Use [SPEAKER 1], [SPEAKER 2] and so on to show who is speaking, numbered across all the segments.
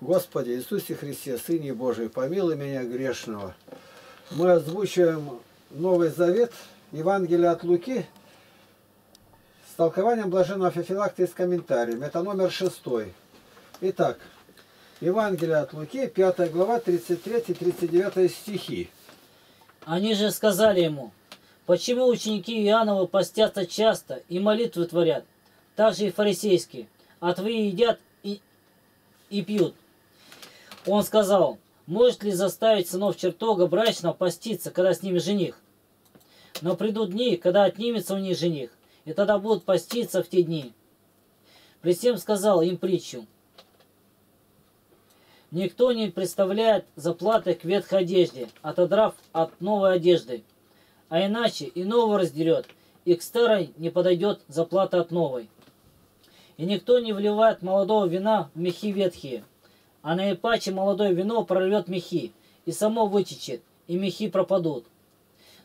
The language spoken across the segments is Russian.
[SPEAKER 1] Господи Иисусе Христе, Сыне Божий, помилуй меня грешного. Мы озвучиваем Новый Завет, Евангелие от Луки, с толкованием блаженного Феофилакта и с комментарием. Это номер шестой. Итак, Евангелие от Луки, 5 глава, 33-39 стихи.
[SPEAKER 2] Они же сказали ему, почему ученики Иоаннова постятся часто и молитвы творят, так же и фарисейские, а твои едят и, и пьют. Он сказал, может ли заставить сынов чертога брачного поститься, когда с ними жених? Но придут дни, когда отнимется у них жених, и тогда будут поститься в те дни. При всем сказал им притчу. Никто не представляет заплаты к ветхой одежде, отодрав от новой одежды. А иначе и новую раздерет, и к старой не подойдет заплата от новой. И никто не вливает молодого вина в мехи ветхие, а наипаче молодое вино прорвет мехи, и само вытечет, и мехи пропадут.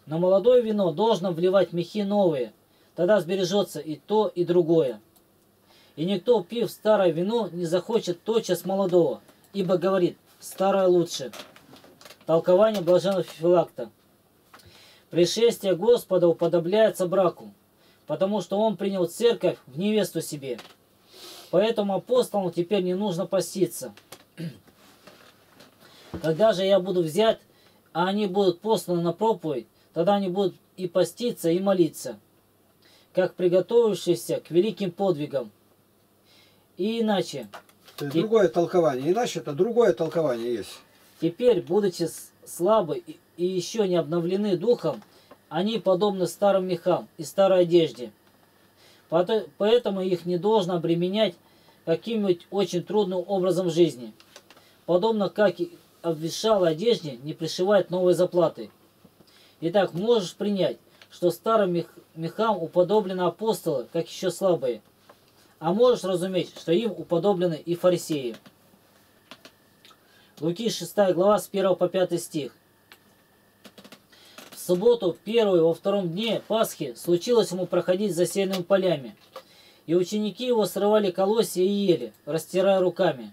[SPEAKER 2] Но молодое вино должно вливать мехи новые, тогда сбережется и то, и другое. И никто, пив старое вино, не захочет тотчас молодого, ибо говорит, старое лучше. Толкование блаженного Филакта. Пришествие Господа уподобляется браку, потому что он принял церковь в невесту себе. Поэтому апостолам теперь не нужно поститься. Когда же я буду взять, а они будут посланы на проповедь, тогда они будут и поститься, и молиться, как приготовившиеся к великим подвигам. И иначе,
[SPEAKER 1] То есть другое толкование. Иначе это другое толкование есть.
[SPEAKER 2] Теперь, будучи слабы и еще не обновлены духом, они подобны старым мехам и старой одежде. Поэтому их не должно обременять каким-нибудь очень трудным образом жизни. Подобно как и обветшалой одежде не пришивает новые заплаты. Итак, можешь принять, что старым мехам уподоблены апостолы, как еще слабые – а можешь разуметь, что им уподоблены и фарисеи. Луки 6 глава с 1 по 5 стих. В субботу, первую во втором дне Пасхи, случилось ему проходить за сельными полями. И ученики его срывали колосья и ели, растирая руками.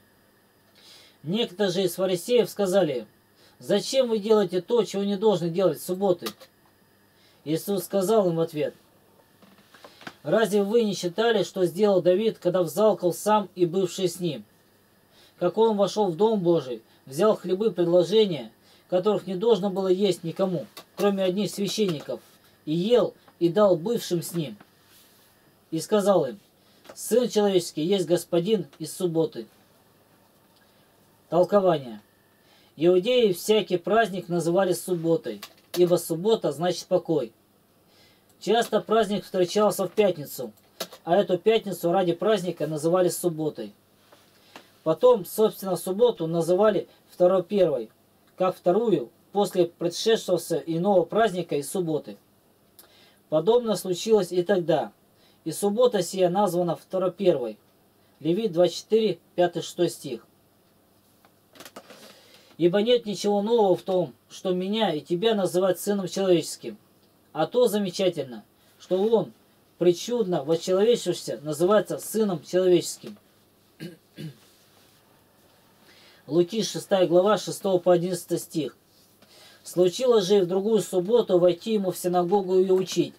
[SPEAKER 2] Некоторые же из фарисеев сказали, «Зачем вы делаете то, чего не должны делать в субботы?» Иисус сказал им в ответ – Разве вы не считали, что сделал Давид, когда взалкал сам и бывший с ним? Как он вошел в Дом Божий, взял хлебы предложения, которых не должно было есть никому, кроме одних священников, и ел, и дал бывшим с ним. И сказал им, Сын человеческий есть господин из субботы. Толкование. Иудеи всякий праздник называли субботой, ибо суббота значит покой. Часто праздник встречался в пятницу, а эту пятницу ради праздника называли субботой. Потом, собственно, субботу называли второй первой, как вторую после предшествовавшего иного праздника и субботы. Подобно случилось и тогда. И суббота сия названа второй первой. Левит 24, 5-6 стих. Ибо нет ничего нового в том, что меня и тебя называть сыном человеческим – а то замечательно, что он, причудно восчеловечившийся, называется Сыном Человеческим. Луки 6 глава 6 по 11 стих. Случилось же и в другую субботу войти ему в синагогу и учить.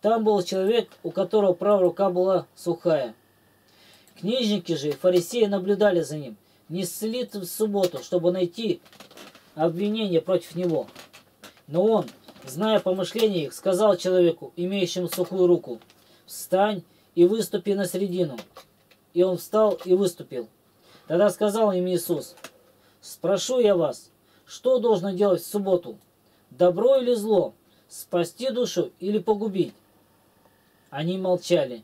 [SPEAKER 2] Там был человек, у которого правая рука была сухая. Книжники же и фарисеи наблюдали за ним, не исцелит в субботу, чтобы найти обвинение против него. Но он, зная помышления их, сказал человеку, имеющему сухую руку, «Встань и выступи на середину». И он встал и выступил. Тогда сказал им Иисус, «Спрошу я вас, что должно делать в субботу? Добро или зло? Спасти душу или погубить?» Они молчали.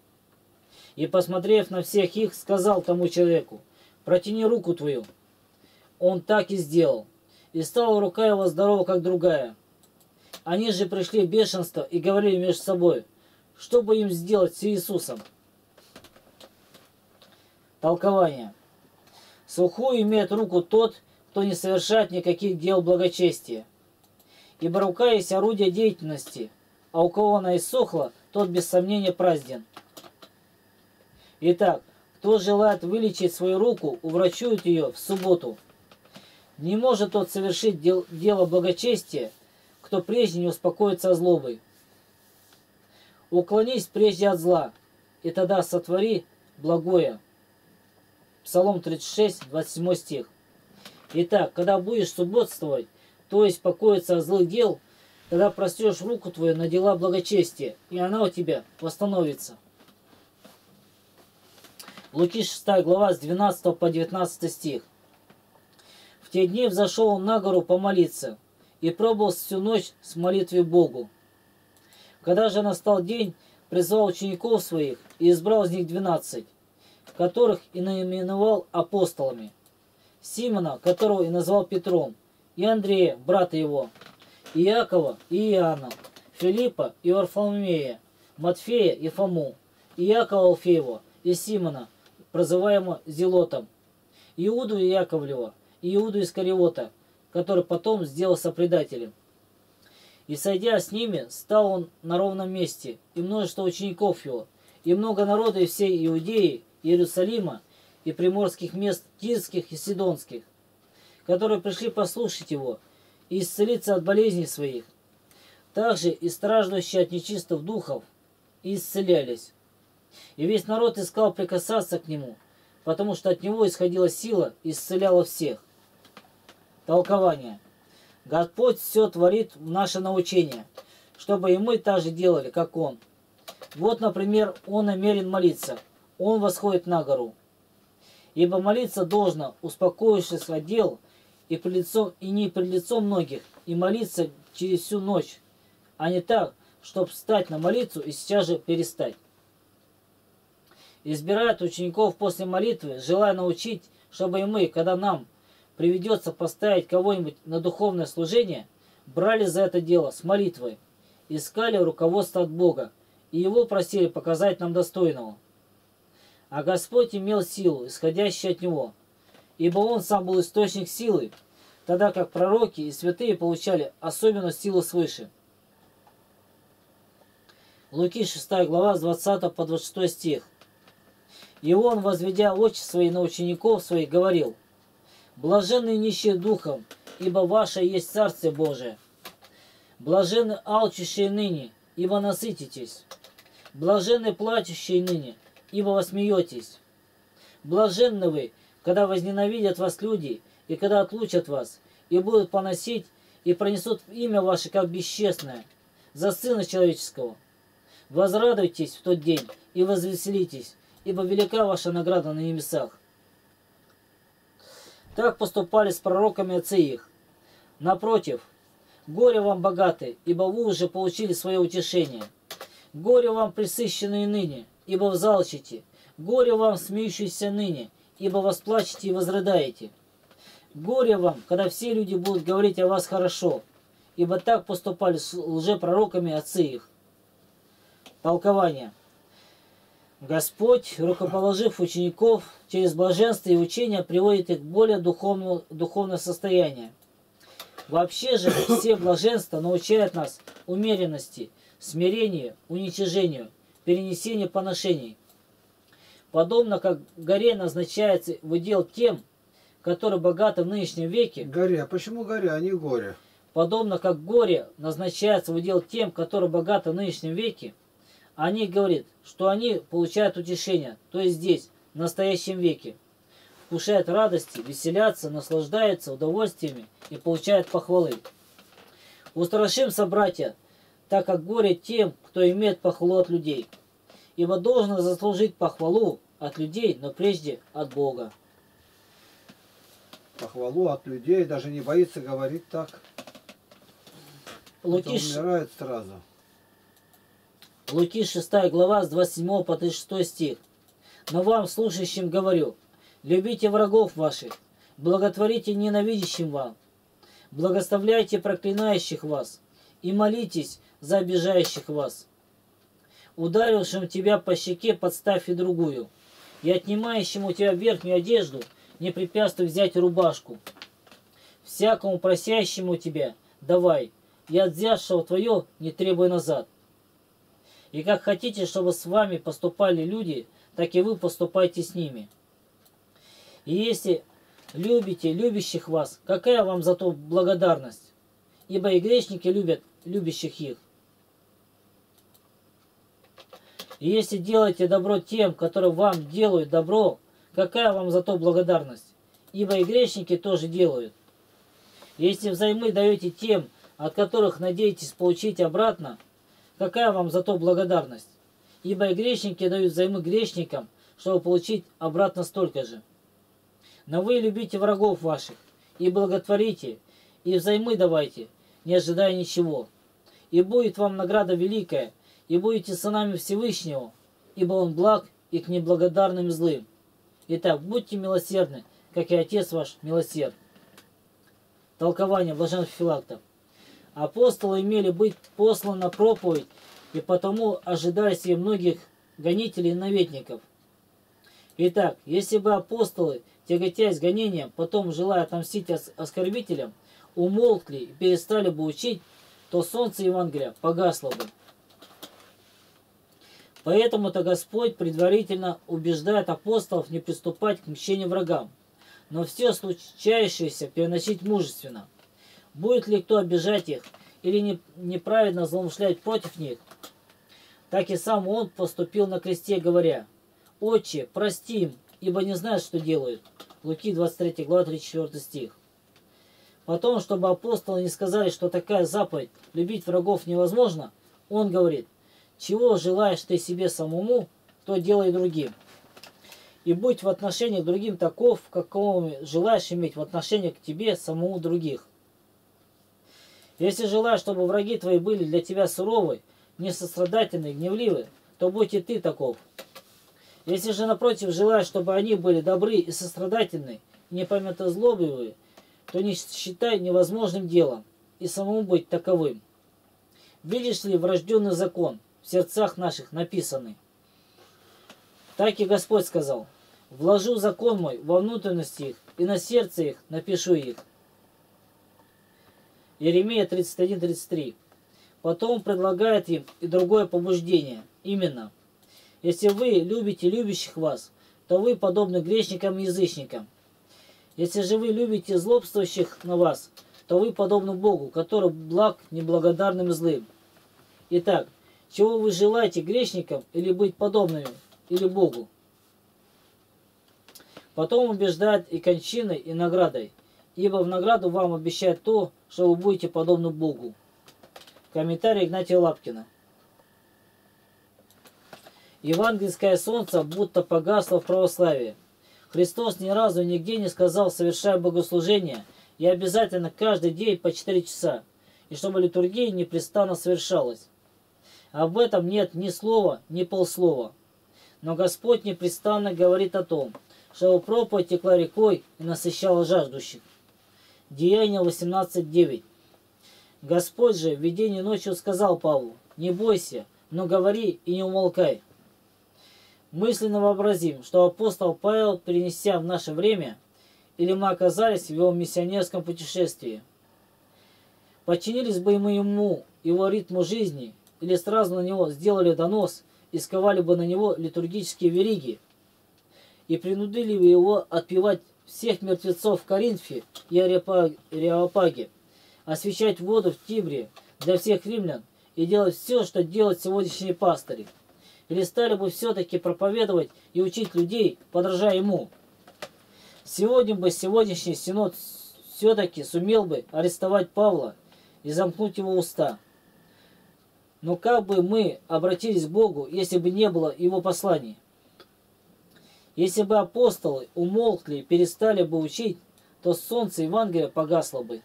[SPEAKER 2] И, посмотрев на всех их, сказал тому человеку, «Протяни руку твою». Он так и сделал. И стала рука его здорова, как другая. Они же пришли в бешенство и говорили между собой, что бы им сделать с Иисусом. Толкование. Сухую имеет руку тот, кто не совершает никаких дел благочестия. Ибо рука есть орудие деятельности, а у кого она иссохла, тот без сомнения празден. Итак, Кто желает вылечить свою руку, уврачует ее в субботу. Не может тот совершить дел, дело благочестия, кто прежде не успокоится злобой. Уклонись прежде от зла, и тогда сотвори благое. Псалом 36, 27 стих. Итак, когда будешь субботствовать, то есть покоиться от злых дел, тогда прострешь руку твою на дела благочестия, и она у тебя восстановится. Луки 6 глава с 12 по 19 стих. В те дни взошел он на гору помолиться и пробовал всю ночь с молитвой Богу. Когда же настал день, призвал учеников своих и избрал из них двенадцать, которых и наименовал апостолами. Симона, которого и назвал Петром, и Андрея, брата его, и Иакова, и Иоанна, Филиппа и Варфоломея, Матфея и Фому, и Иакова Алфеева, и Симона, прозываемого Зелотом, Иуду Яковлева, Иуду Искариота, который потом сделался предателем. И сойдя с ними, стал он на ровном месте, и множество учеников его, и много народа из всей Иудеи, Иерусалима, и приморских мест Тирских и Сидонских, которые пришли послушать его и исцелиться от болезней своих. Также и страждущие от нечистых духов и исцелялись. И весь народ искал прикасаться к нему, потому что от него исходила сила и исцеляла всех. Толкование. Господь все творит в наше научение, чтобы и мы так же делали, как Он. Вот, например, Он намерен молиться. Он восходит на гору. Ибо молиться должно, успокоившись от дел, и, при лицом, и не при лицом многих, и молиться через всю ночь, а не так, чтобы встать на молитву и сейчас же перестать. Избирает учеников после молитвы, желая научить, чтобы и мы, когда нам приведется поставить кого-нибудь на духовное служение, брали за это дело с молитвой, искали руководство от Бога и Его просили показать нам достойного. А Господь имел силу, исходящую от Него, ибо Он сам был источник силы, тогда как пророки и святые получали особенную силу свыше. Луки 6 глава с 20 по 26 стих. И он, возведя очи свои на учеников своих, говорил – Блаженны нищие духом, ибо ваше есть Царствие Божие. Блаженны алчущие ныне, ибо насытитесь. Блаженны плачущие ныне, ибо восмеетесь. Блаженны вы, когда возненавидят вас люди, и когда отлучат вас, и будут поносить, и пронесут имя ваше как бесчестное, за Сына Человеческого. Возрадуйтесь в тот день и возвеселитесь, ибо велика ваша награда на небесах. Так поступали с пророками отцы их. Напротив, горе вам богатые, ибо вы уже получили свое утешение. Горе вам присыщенные ныне, ибо взалчите. Горе вам смеющиеся ныне, ибо восплачете и возрыдаете. Горе вам, когда все люди будут говорить о вас хорошо, ибо так поступали с лжепророками отцы их. Толкование. Господь, рукоположив учеников, через блаженство и учение приводит их к более духовному, духовное состояние. Вообще же все блаженства научают нас умеренности, смирению, уничижению, перенесению поношений. Подобно как горе назначается в удел тем, которые богаты в нынешнем веке.
[SPEAKER 1] Горе. А почему горе, а не горе?
[SPEAKER 2] Подобно как горе назначается в удел тем, которые богаты в нынешнем веке, они говорят, что они получают утешение, то есть здесь, в настоящем веке. Вкушают радости, веселятся, наслаждаются удовольствиями и получают похвалы. Устрашимся, братья, так как горе тем, кто имеет похвалу от людей. Ибо должно заслужить похвалу от людей, но прежде от Бога.
[SPEAKER 1] Похвалу от людей, даже не боится говорить так.
[SPEAKER 2] Лукиш...
[SPEAKER 1] умирает сразу.
[SPEAKER 2] Луки 6 глава с 27 по 36 стих. Но вам, слушающим, говорю, любите врагов ваших, благотворите ненавидящим вам, благословляйте проклинающих вас и молитесь за обижающих вас. Ударившим тебя по щеке подставь и другую, и отнимающему у тебя верхнюю одежду не препятствуй взять рубашку. Всякому просящему тебя давай, и от взявшего твое не требуй назад. И как хотите, чтобы с вами поступали люди, так и вы поступайте с ними. И если любите любящих вас, какая вам за то благодарность? Ибо и грешники любят любящих их. И если делаете добро тем, которые вам делают добро, какая вам за то благодарность? Ибо и грешники тоже делают. Если взаймы даете тем, от которых надеетесь получить обратно, какая вам за то благодарность? Ибо и грешники дают взаймы грешникам, чтобы получить обратно столько же. Но вы любите врагов ваших, и благотворите, и взаймы давайте, не ожидая ничего. И будет вам награда великая, и будете сынами Всевышнего, ибо Он благ и к неблагодарным злым. Итак, будьте милосердны, как и Отец ваш милосерд. Толкование блаженных филактов. Апостолы имели быть посланы на проповедь, и потому ожидали себе многих гонителей и наветников. Итак, если бы апостолы, тяготясь гонением, потом желая отомстить оскорбителям, умолкли и перестали бы учить, то солнце Евангелия погасло бы. Поэтому-то Господь предварительно убеждает апостолов не приступать к мщению врагам, но все случающееся переносить мужественно. Будет ли кто обижать их или не, неправедно злоумышлять против них, так и сам он поступил на кресте, говоря, «Отче, прости им, ибо не знают, что делают». Луки 23 глава 34 стих. Потом, чтобы апостолы не сказали, что такая заповедь «любить врагов невозможно», он говорит, «Чего желаешь ты себе самому, то делай другим». И будь в отношении к другим таков, какого желаешь иметь в отношении к тебе самому других. Если желаешь, чтобы враги твои были для тебя суровы, несострадательны, гневливы, то будь и ты таков. Если же, напротив, желаешь, чтобы они были добры и сострадательны, и непамятозлобивые, то не считай невозможным делом и самому быть таковым. Видишь ли врожденный закон в сердцах наших написанный? Так и Господь сказал, вложу закон мой во внутренности их, и на сердце их напишу их. Иеремия 31-33. Потом предлагает им и другое побуждение. Именно, если вы любите любящих вас, то вы подобны грешникам и язычникам. Если же вы любите злобствующих на вас, то вы подобны Богу, который благ неблагодарным и злым. Итак, чего вы желаете грешникам или быть подобными, или Богу? Потом убеждает и кончиной, и наградой, ибо в награду вам обещает то, что вы будете подобны Богу. Комментарий Игнатия Лапкина. Евангельское солнце будто погасло в православии. Христос ни разу нигде не сказал «совершай богослужение» и обязательно каждый день по 4 часа, и чтобы литургия непрестанно совершалась. Об этом нет ни слова, ни полслова. Но Господь непрестанно говорит о том, что проповедь текла рекой и насыщала жаждущих. Деяние 18.9. Господь же в видении ночью сказал Павлу, «Не бойся, но говори и не умолкай». Мысленно вообразим, что апостол Павел, перенеся в наше время, или мы оказались в его миссионерском путешествии. Подчинились бы мы ему, его ритму жизни, или сразу на него сделали донос и сковали бы на него литургические вериги, и принудили бы его отпевать всех мертвецов в Коринфе и Ареопаге, освещать воду в Тибре для всех римлян и делать все, что делают сегодняшние пастыри – или стали бы все-таки проповедовать и учить людей, подражая ему. Сегодня бы сегодняшний синод все-таки сумел бы арестовать Павла и замкнуть его уста. Но как бы мы обратились к Богу, если бы не было его посланий? Если бы апостолы умолкли и перестали бы учить, то солнце Евангелия погасло бы.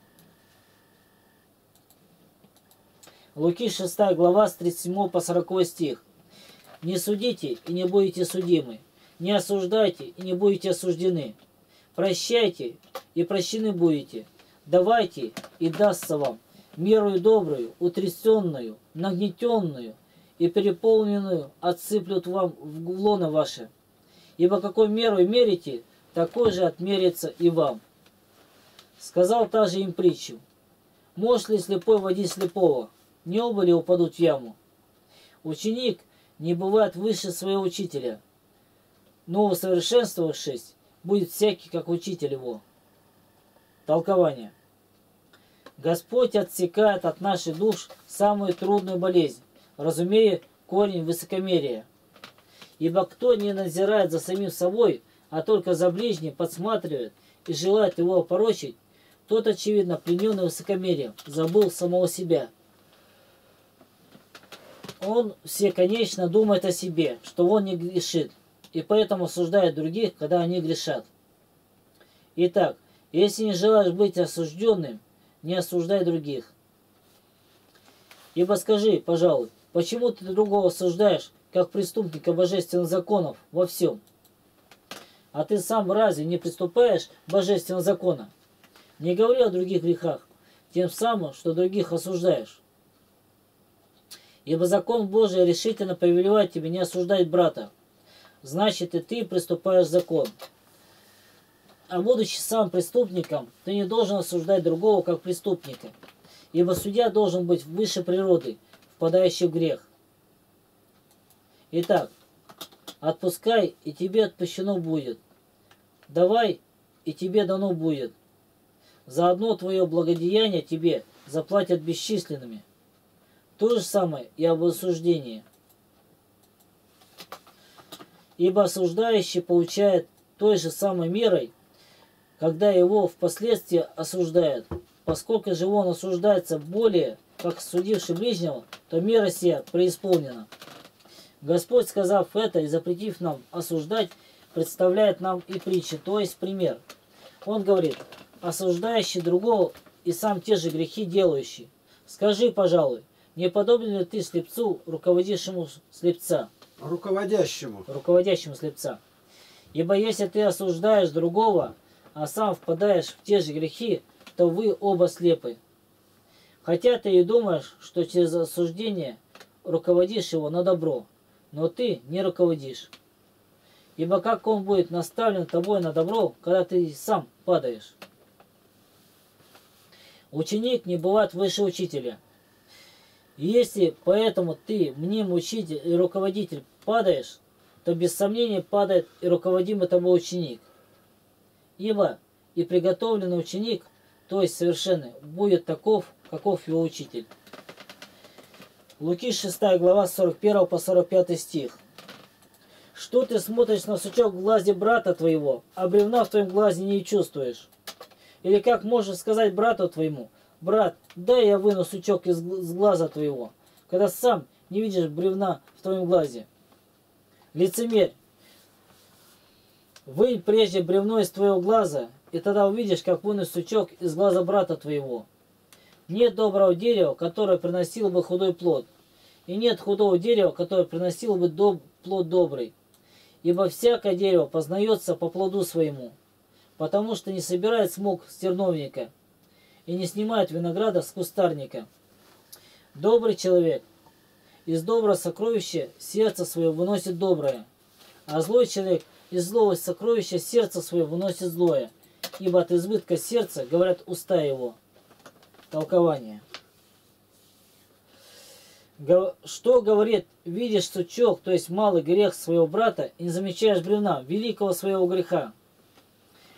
[SPEAKER 2] Луки 6 глава с 37 по 40 стих. Не судите и не будете судимы. Не осуждайте и не будете осуждены. Прощайте и прощены будете. Давайте и дастся вам мерую добрую, утрясенную, нагнетенную и переполненную отсыплют вам в лоно ваше. Ибо какой мерой мерите, такой же отмерится и вам. Сказал та же им притчу. Может ли слепой водить слепого? Не оба ли упадут в яму? Ученик, не бывает выше своего учителя. но усовершенствовавшись, будет всякий, как учитель его. Толкование. Господь отсекает от наших душ самую трудную болезнь, разумея корень высокомерия. Ибо кто не назирает за самим собой, а только за ближним подсматривает и желает его опорочить, тот, очевидно, плененный высокомерием, забыл самого себя. Он все, конечно, думает о себе, что он не грешит, и поэтому осуждает других, когда они грешат. Итак, если не желаешь быть осужденным, не осуждай других. Ибо скажи, пожалуй, почему ты другого осуждаешь, как преступника божественных законов во всем? А ты сам разве не приступаешь божественного закона? Не говори о других грехах, тем самым, что других осуждаешь. Ибо закон Божий решительно повелевает тебе не осуждать брата. Значит, и ты приступаешь закон. А будучи сам преступником, ты не должен осуждать другого как преступника, ибо судья должен быть выше природы, впадающий в грех. Итак, отпускай, и тебе отпущено будет. Давай, и тебе дано будет. За одно твое благодеяние тебе заплатят бесчисленными. То же самое и об осуждении. Ибо осуждающий получает той же самой мерой, когда его впоследствии осуждают. Поскольку же он осуждается более, как судивший ближнего, то мера сия преисполнена. Господь, сказав это и запретив нам осуждать, представляет нам и притчи, то есть пример. Он говорит, осуждающий другого и сам те же грехи делающий. Скажи, пожалуй, не подобен ли ты слепцу, руководившему слепца?
[SPEAKER 1] Руководящему.
[SPEAKER 2] Руководящему слепца. Ибо если ты осуждаешь другого, а сам впадаешь в те же грехи, то вы оба слепы. Хотя ты и думаешь, что через осуждение руководишь его на добро, но ты не руководишь. Ибо как он будет наставлен тобой на добро, когда ты сам падаешь? Ученик не бывает выше учителя. И если поэтому ты, мним учитель и руководитель, падаешь, то без сомнения падает и руководимый тобой ученик. Ибо и приготовленный ученик, то есть совершенный, будет таков, каков его учитель. Луки 6 глава 41 по 45 стих. Что ты смотришь на сучок в глазе брата твоего, а бревна в твоем глазе не чувствуешь? Или как можешь сказать брату твоему, брат, дай я выну сучок из глаза твоего, когда сам не видишь бревна в твоем глазе? Лицемерь, Вынь прежде бревно из твоего глаза, и тогда увидишь, как вынуть сучок из глаза брата твоего. Нет доброго дерева, которое приносило бы худой плод, и нет худого дерева, которое приносило бы доб плод добрый. Ибо всякое дерево познается по плоду своему, потому что не собирает смог с терновника и не снимает винограда с кустарника. Добрый человек из доброго сокровища сердце свое выносит доброе, а злой человек – из злого сокровища сердце свое выносит злое, ибо от избытка сердца говорят уста его. Толкование. Что говорит, видишь сучок, то есть малый грех своего брата, и не замечаешь бревна, великого своего греха.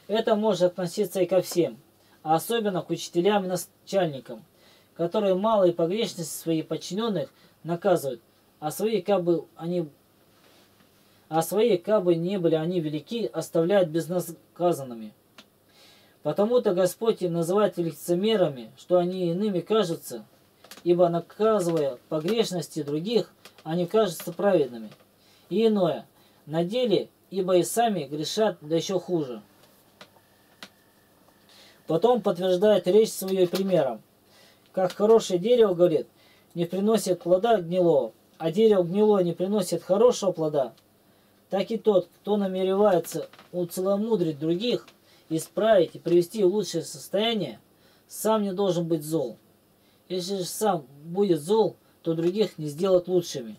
[SPEAKER 2] Это может относиться и ко всем, а особенно к учителям и начальникам, которые малые погрешности своих подчиненных наказывают, а свои как бы они а свои, как бы не были они велики, оставляют безнаказанными. Потому-то Господь и называет лицемерами, что они иными кажутся, ибо наказывая погрешности других, они кажутся праведными. И иное, на деле, ибо и сами грешат, да еще хуже. Потом подтверждает речь свою примером. Как хорошее дерево, говорит, не приносит плода гнилого, а дерево гнилое не приносит хорошего плода, так и тот, кто намеревается уцеломудрить других, исправить и привести в лучшее состояние, сам не должен быть зол. Если же сам будет зол, то других не сделать лучшими.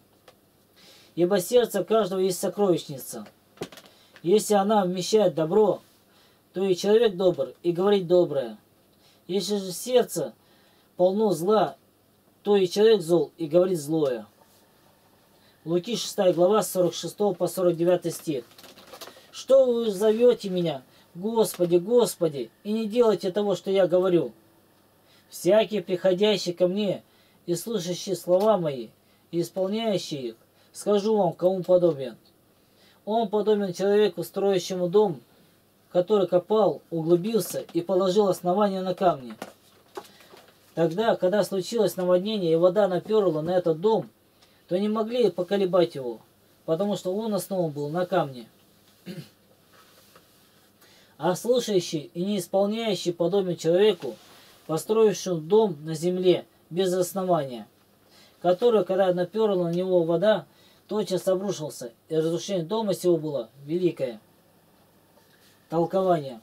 [SPEAKER 2] Ибо сердце каждого есть сокровищница. Если она вмещает добро, то и человек добр, и говорит доброе. Если же сердце полно зла, то и человек зол, и говорит злое. Луки 6 глава 46 по 49 стих. Что вы зовете меня, Господи, Господи, и не делайте того, что я говорю? Всякий, приходящий ко мне и слушающий слова мои, и исполняющий их, скажу вам, кому подобен. Он подобен человеку, строящему дом, который копал, углубился и положил основание на камни. Тогда, когда случилось наводнение и вода наперла на этот дом, то не могли поколебать его, потому что он основан был на камне. А слушающий и не исполняющий подобен человеку, построившему дом на земле без основания, который, когда наперла на него вода, тотчас обрушился, и разрушение дома сего было великое. Толкование.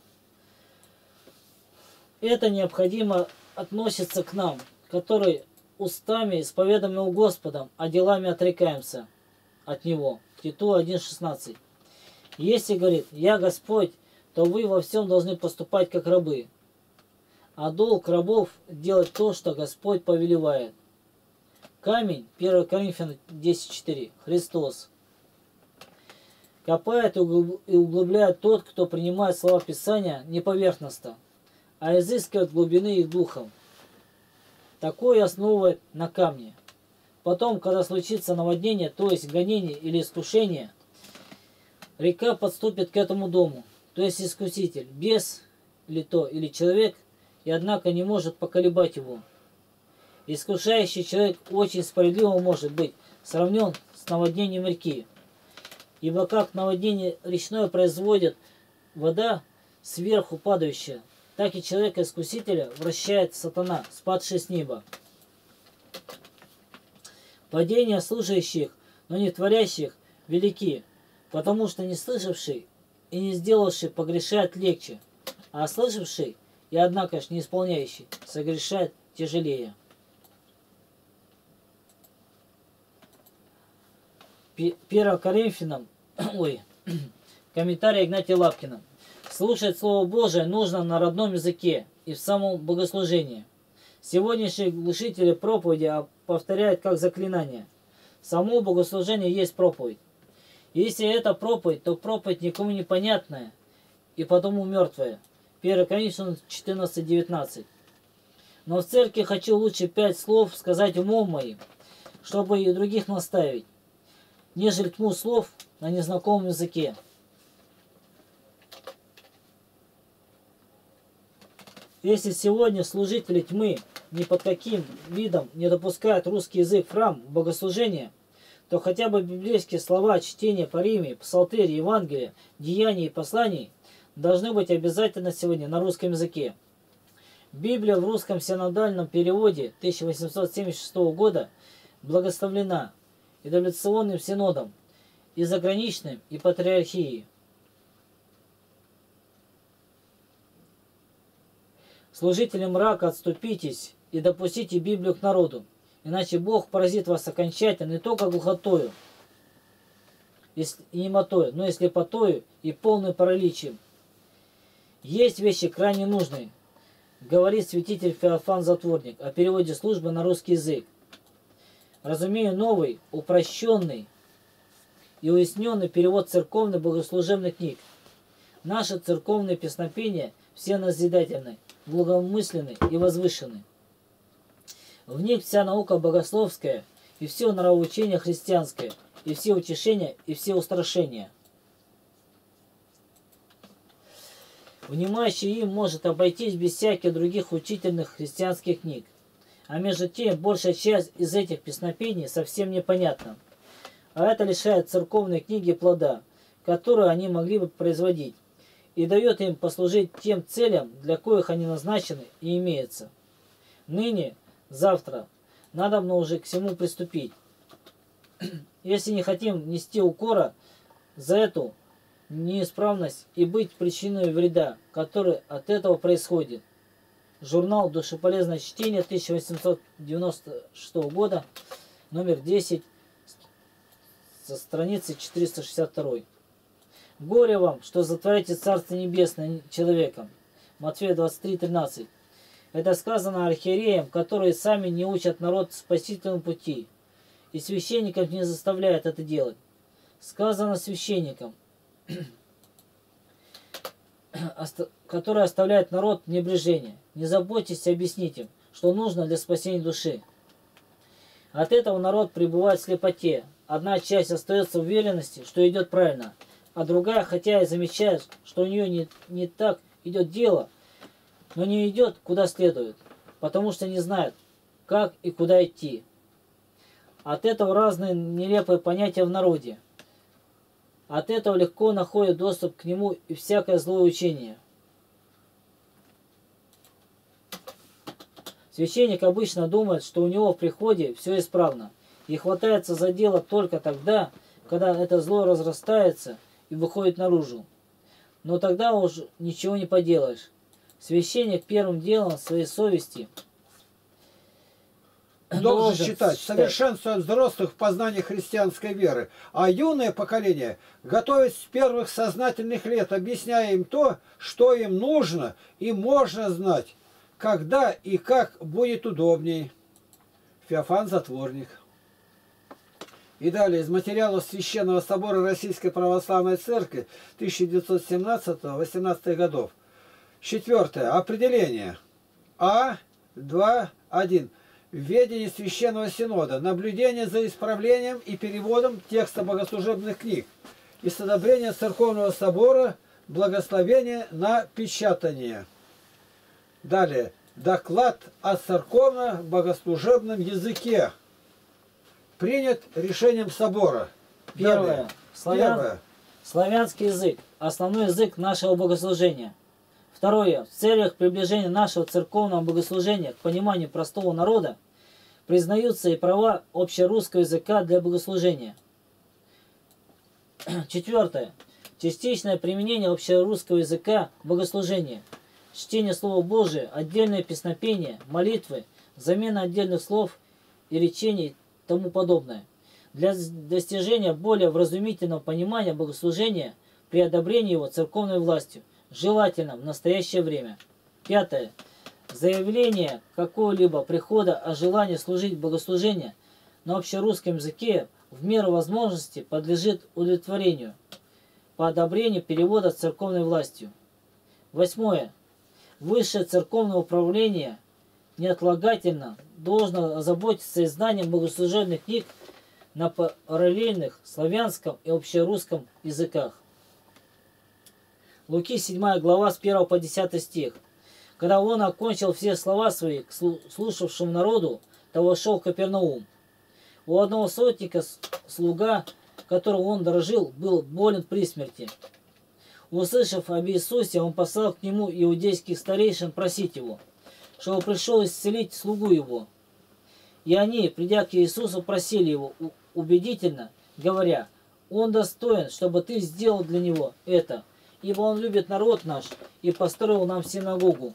[SPEAKER 2] Это необходимо относится к нам, которые устами исповедуем Господом, а делами отрекаемся от Него. Титу 1.16. Если, говорит, я Господь, то вы во всем должны поступать как рабы. А долг рабов делать то, что Господь повелевает. Камень, 1 Коринфянам 10.4. Христос. Копает и углубляет тот, кто принимает слова Писания не поверхностно, а изыскивает глубины их духом. Такое основывает на камне. Потом, когда случится наводнение, то есть гонение или искушение, река подступит к этому дому, то есть искуситель, без или то, или человек, и однако не может поколебать его. Искушающий человек очень справедливо может быть сравнен с наводнением реки. Ибо как наводнение речное производит вода сверху падающая, так и человека-искусителя вращает сатана, спадший с неба. Падения слушающих, но не творящих, велики, потому что не слышавший и не сделавший погрешает легче, а слышавший и, однако ж, не исполняющий согрешает тяжелее. 1 Коринфянам, ой, комментарий Игнатия Лапкина. Слушать Слово Божие нужно на родном языке и в самом богослужении. Сегодняшние глушители проповеди повторяют как заклинание. Само богослужение есть проповедь. Если это проповедь, то проповедь никому не понятная и потому мертвая. 1 Коринфянам 14.19. Но в церкви хочу лучше пять слов сказать умом моим, чтобы и других наставить, нежели тьму слов на незнакомом языке. Если сегодня служители тьмы ни под каким видом не допускают русский язык в храм богослужения, то хотя бы библейские слова чтения по Риме, псалтырь, Евангелия, деяний и посланий должны быть обязательно сегодня на русском языке. Библия в русском синодальном переводе 1876 года благословлена эволюционным синодом и заграничным, и патриархией. Служители мрака, отступитесь и допустите Библию к народу, иначе Бог поразит вас окончательно не только глухотою и немотою, но и слепотою и полным параличием. Есть вещи крайне нужные, говорит святитель Феофан Затворник о переводе службы на русский язык. Разумею новый, упрощенный и уясненный перевод церковных богослужебных книг. Наши церковные песнопения все назидательны – глубокомысленный и возвышенный. В них вся наука богословская и все нравоучение христианское, и все утешения, и все устрашения. Внимающий им может обойтись без всяких других учительных христианских книг. А между тем, большая часть из этих песнопений совсем непонятна. А это лишает церковной книги плода, которую они могли бы производить и дает им послужить тем целям, для коих они назначены и имеются. Ныне, завтра, надо мне уже к всему приступить. Если не хотим нести укора за эту неисправность и быть причиной вреда, который от этого происходит. Журнал «Душеполезное чтение» 1896 года, номер 10, со страницы 462. Горе вам, что затворяете Царство Небесное человеком. Матфея 23, 13. Это сказано архиереям, которые сами не учат народ спасительному пути, и священников не заставляют это делать. Сказано священникам, оста- который оставляет народ в небрежении. Не заботьтесь объяснить им, что нужно для спасения души. От этого народ пребывает в слепоте. Одна часть остается в уверенности, что идет правильно, а другая, хотя и замечает, что у нее не, не так идет дело, но не идет куда следует, потому что не знает, как и куда идти. От этого разные нелепые понятия в народе. От этого легко находит доступ к нему и всякое злое учение. Священник обычно думает, что у него в приходе все исправно, и хватается за дело только тогда, когда это зло разрастается и выходит наружу. Но тогда уж ничего не поделаешь. Священник первым делом своей совести
[SPEAKER 1] должен считать, совершенствуя взрослых в познании христианской веры, а юное поколение готовить с первых сознательных лет, объясняя им то, что им нужно и можно знать, когда и как будет удобней. Феофан Затворник. И далее из материалов Священного Собора Российской Православной Церкви 1917-18 годов. Четвертое. Определение. А. 2.1. Ведение Священного Синода. Наблюдение за исправлением и переводом текста богослужебных книг. И с одобрения Церковного Собора благословение на печатание. Далее. Доклад о церковно-богослужебном языке. Принят решением собора.
[SPEAKER 2] Первое.
[SPEAKER 1] Далее.
[SPEAKER 2] Славян-
[SPEAKER 1] Первое.
[SPEAKER 2] Славянский язык – основной язык нашего богослужения. Второе. В целях приближения нашего церковного богослужения к пониманию простого народа признаются и права общерусского языка для богослужения. Четвертое. Частичное применение общерусского языка в богослужении. Чтение Слова Божия, отдельное песнопение, молитвы, замена отдельных слов и речений и тому подобное. Для достижения более вразумительного понимания богослужения при одобрении его церковной властью, желательно в настоящее время. Пятое. Заявление какого-либо прихода о желании служить богослужение на общерусском языке в меру возможности подлежит удовлетворению по одобрению перевода церковной властью. Восьмое. Высшее церковное управление неотлагательно должно озаботиться изданием богослужебных книг на параллельных славянском и общерусском языках. Луки 7 глава с 1 по 10 стих. Когда он окончил все слова свои к слу- слушавшему народу, то вошел в Капернаум. У одного сотника слуга, которого он дорожил, был болен при смерти. Услышав об Иисусе, он послал к нему иудейских старейшин просить его, чтобы пришел исцелить слугу его. И они, придя к Иисусу, просили его убедительно, говоря, «Он достоин, чтобы ты сделал для него это, ибо он любит народ наш и построил нам синагогу».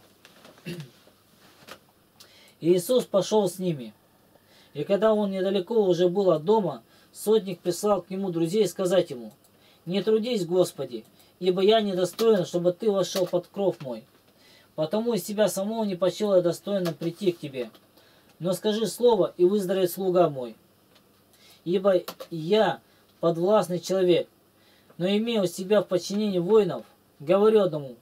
[SPEAKER 2] И Иисус пошел с ними. И когда он недалеко уже был от дома, сотник прислал к нему друзей сказать ему, «Не трудись, Господи, ибо я недостоин, чтобы ты вошел под кров мой. Потому из себя самого не почел я достойным прийти к тебе. Но скажи слово, и выздоровеет слуга мой. Ибо я подвластный человек, но имею себя в подчинении воинов, говорю одному,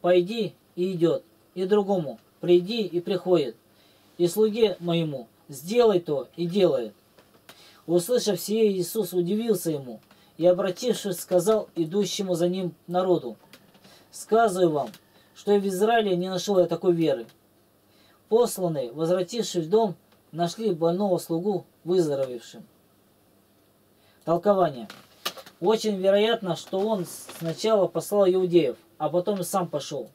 [SPEAKER 2] пойди и идет, и другому, приди и приходит, и слуге моему, сделай то и делает. Услышав сие, Иисус удивился ему, и, обратившись, сказал идущему за ним народу, «Сказываю вам, что и в Израиле не нашел я такой веры». Посланные, возвратившись в дом, нашли больного слугу выздоровевшим. Толкование. Очень вероятно, что он сначала послал иудеев, а потом и сам пошел.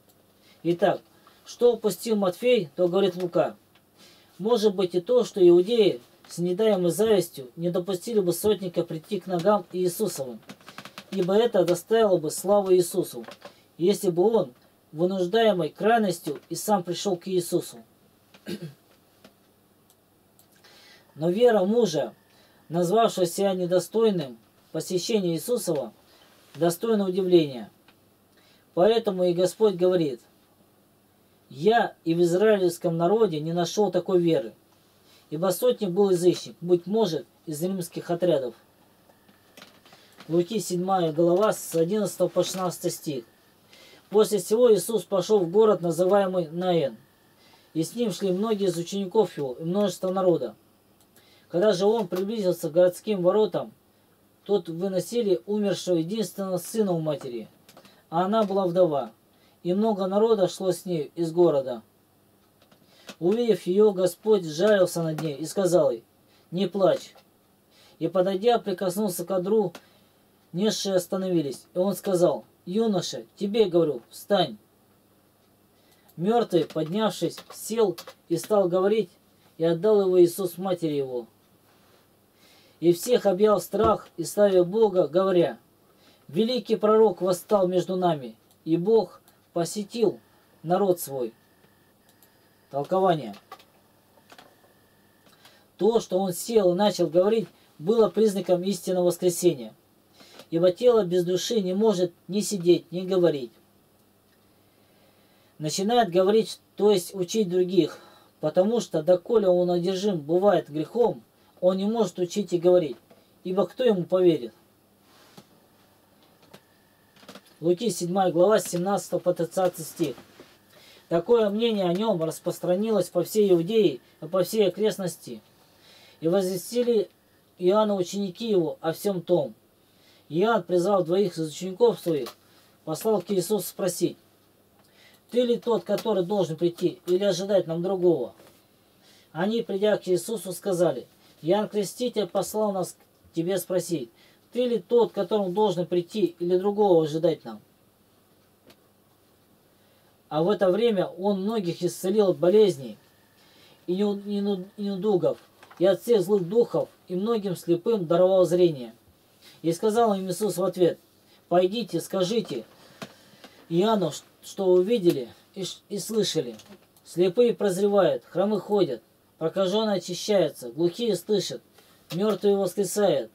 [SPEAKER 2] Итак, что упустил Матфей, то говорит Лука. Может быть и то, что иудеи с недаемой завистью не допустили бы сотника прийти к ногам Иисусовым, ибо это доставило бы славу Иисусу, если бы он, вынуждаемый крайностью, и сам пришел к Иисусу. Но вера мужа, назвавшего себя недостойным посещения Иисусова, достойна удивления. Поэтому и Господь говорит, «Я и в израильском народе не нашел такой веры, ибо сотник был язычник, быть может, из римских отрядов». Луки 7 глава с 11 по 16 стих. После всего Иисус пошел в город, называемый Наин, и с ним шли многие из учеников его и множество народа. Когда же он приблизился к городским воротам, тут выносили умершего единственного сына у матери, а она была вдова, и много народа шло с ней из города. Увидев ее, Господь жалился над ней и сказал ей, «Не плачь». И, подойдя, прикоснулся к одру, несшие остановились, и он сказал, «Юноша, тебе говорю, встань». Мертвый, поднявшись, сел и стал говорить, и отдал его Иисус матери его. И всех объял страх и славил Бога, говоря, «Великий пророк восстал между нами, и Бог посетил народ свой». Толкование. То, что он сел и начал говорить, было признаком истинного воскресения. Ибо тело без души не может ни сидеть, ни говорить. Начинает говорить, то есть учить других, потому что, доколе он одержим бывает грехом, он не может учить и говорить, ибо кто ему поверит? Луки 7 глава 17 по 30 стих. Такое мнение о нем распространилось по всей Иудее и по всей окрестности. И возвестили Иоанна ученики его о всем том. Иоанн, призвал двоих из учеников своих, послал к Иисусу спросить, «Ты ли тот, который должен прийти, или ожидать нам другого?» Они, придя к Иисусу, сказали, «Иоанн Креститель послал нас к тебе спросить, ты ли тот, которому должен прийти, или другого ожидать нам?» А в это время он многих исцелил от болезней и недугов, и от всех злых духов, и многим слепым даровал зрение. И сказал им Иисус в ответ, «Пойдите, скажите Иоанну, что увидели и, и слышали. Слепые прозревают, хромы ходят, прокаженные очищаются, глухие слышат, мертвые воскресают,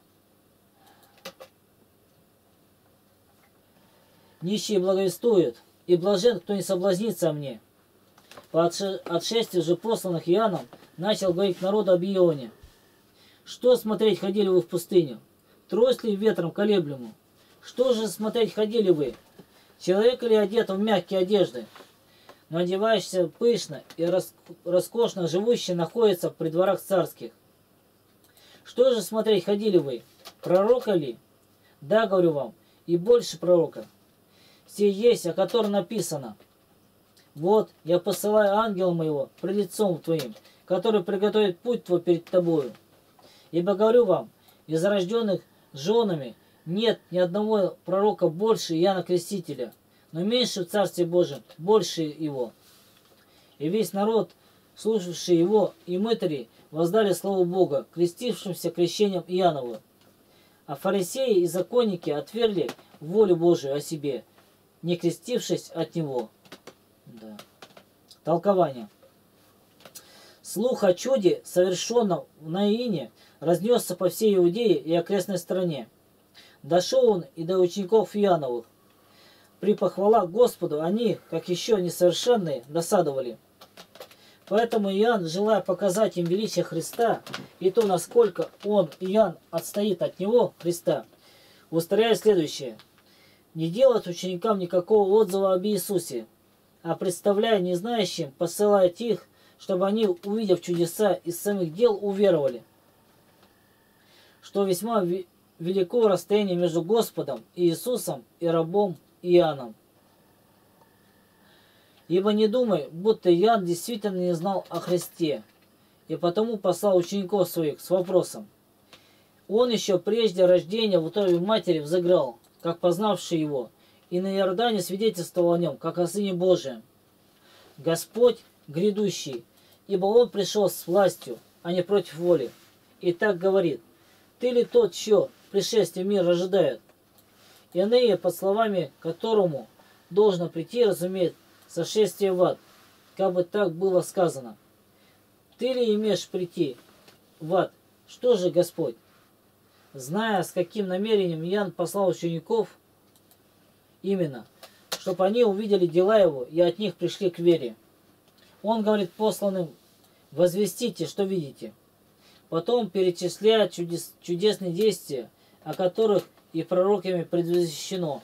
[SPEAKER 2] нищие благовествуют, и блажен, кто не соблазнится мне. По отшествию же посланных Иоанном начал говорить народу об Ионе. Что смотреть ходили вы в пустыню? Трость ли ветром колеблему? Что же смотреть ходили вы? Человек ли одет в мягкие одежды? Но одеваешься пышно и роскошно живущий находится при дворах царских. Что же смотреть ходили вы? Пророка ли? Да, говорю вам, и больше пророка все есть, о котором написано. Вот, я посылаю ангела моего при лицом твоим, который приготовит путь твой перед тобою. Ибо говорю вам, из рожденных женами нет ни одного пророка больше Иоанна Крестителя, но меньше в Царстве Божьем, больше его. И весь народ, слушавший его, и мытари, воздали слово Бога, крестившимся крещением Иоаннову. А фарисеи и законники отвергли волю Божию о себе – не крестившись от него. Да. Толкование. Слух о чуде, совершенном в Наине, разнесся по всей Иудее и окрестной стране. Дошел он и до учеников Иоанновых. При похвалах Господу они, как еще несовершенные, досадовали. Поэтому Иоанн, желая показать им величие Христа и то, насколько он, Иоанн, отстоит от него, Христа, устрояет следующее – не делать ученикам никакого отзыва об Иисусе, а представляя незнающим, посылать их, чтобы они, увидев чудеса из самих дел, уверовали. Что весьма велико расстояние между Господом Иисусом и рабом Иоанном. Ибо не думай, будто Иоанн действительно не знал о Христе, и потому послал учеников своих с вопросом. Он еще прежде рождения в утробе матери взыграл, как познавший его, и на Иордане свидетельствовал о нем, как о Сыне Божием. Господь грядущий, ибо Он пришел с властью, а не против воли. И так говорит, ты ли тот, чье пришествие мир ожидает? Иные, под словами которому должно прийти, разумеет, сошествие в ад, как бы так было сказано. Ты ли имеешь прийти в ад? Что же, Господь? зная, с каким намерением Ян послал учеников, именно, чтобы они увидели дела его и от них пришли к вере. Он говорит посланным, возвестите, что видите. Потом перечисляет чудес, чудесные действия, о которых и пророками предвещено.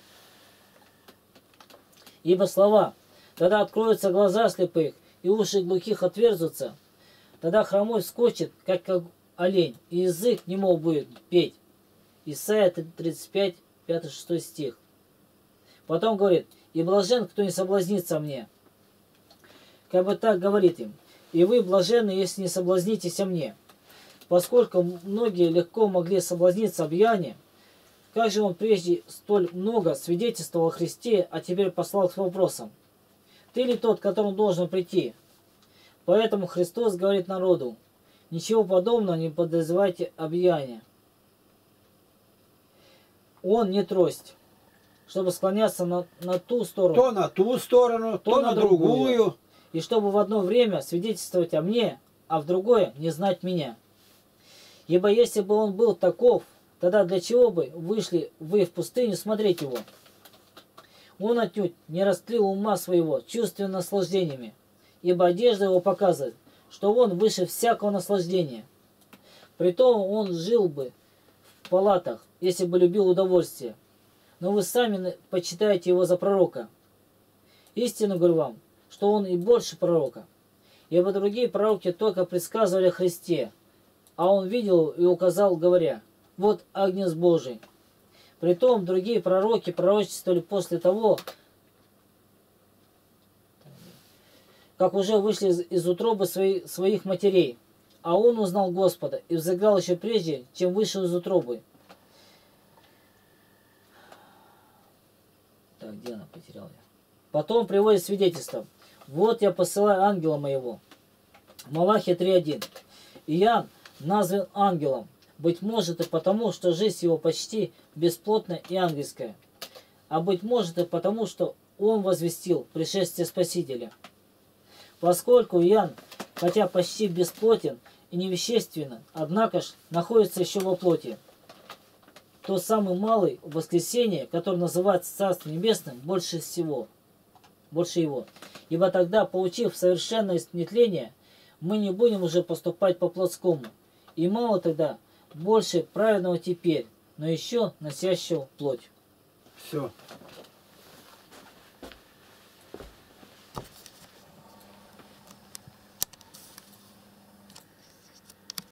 [SPEAKER 2] Ибо слова «Тогда откроются глаза слепых, и уши глухих отверзутся, тогда хромой вскочит, как, олень, и язык не мог будет петь». Исайя 35, 5-6 стих. Потом говорит, «И блажен, кто не соблазнится мне». Как бы так говорит им, «И вы блаженны, если не соблазнитесь о мне». Поскольку многие легко могли соблазниться об Яне, как же он прежде столь много свидетельствовал о Христе, а теперь послал с вопросом, «Ты ли тот, к которому должен прийти?» Поэтому Христос говорит народу, «Ничего подобного не подозревайте об Яне». Он не трость, чтобы склоняться на, на ту сторону,
[SPEAKER 1] То на ту сторону, то,
[SPEAKER 2] То
[SPEAKER 1] на
[SPEAKER 2] на другую.
[SPEAKER 1] другую.
[SPEAKER 2] и чтобы в одно время свидетельствовать о мне, а в другое не знать меня. Ибо если бы он был таков, тогда для чего бы вышли вы в пустыню смотреть его? Он отнюдь не растлил ума своего чувственными наслаждениями, ибо одежда его показывает, что он выше всякого наслаждения. Притом он жил бы в палатах, если бы любил удовольствие. Но вы сами почитаете его за пророка. Истинно говорю вам, что он и больше пророка. Ибо другие пророки только предсказывали Христе, а он видел и указал, говоря, вот Агнец Божий. Притом другие пророки пророчествовали после того, как уже вышли из, утробы свои- своих матерей. А он узнал Господа и взыграл еще прежде, чем вышел из утробы. Так, где она потеряла? я? Потом приводит свидетельство. Вот я посылаю ангела моего. Малахия 3.1. Иоанн назван ангелом. Быть может и потому, что жизнь его почти бесплотная и ангельская. А быть может и потому, что он возвестил пришествие Спасителя. Поскольку Иоанн, хотя почти бесплотен и невещественно, однако ж находится еще во плоти, то самый малый воскресение, который называется Царством Небесным, больше всего, больше его. Ибо тогда, получив совершенное нетление, мы не будем уже поступать по плотскому. И мало тогда больше праведного теперь, но еще носящего плоть.
[SPEAKER 1] Все.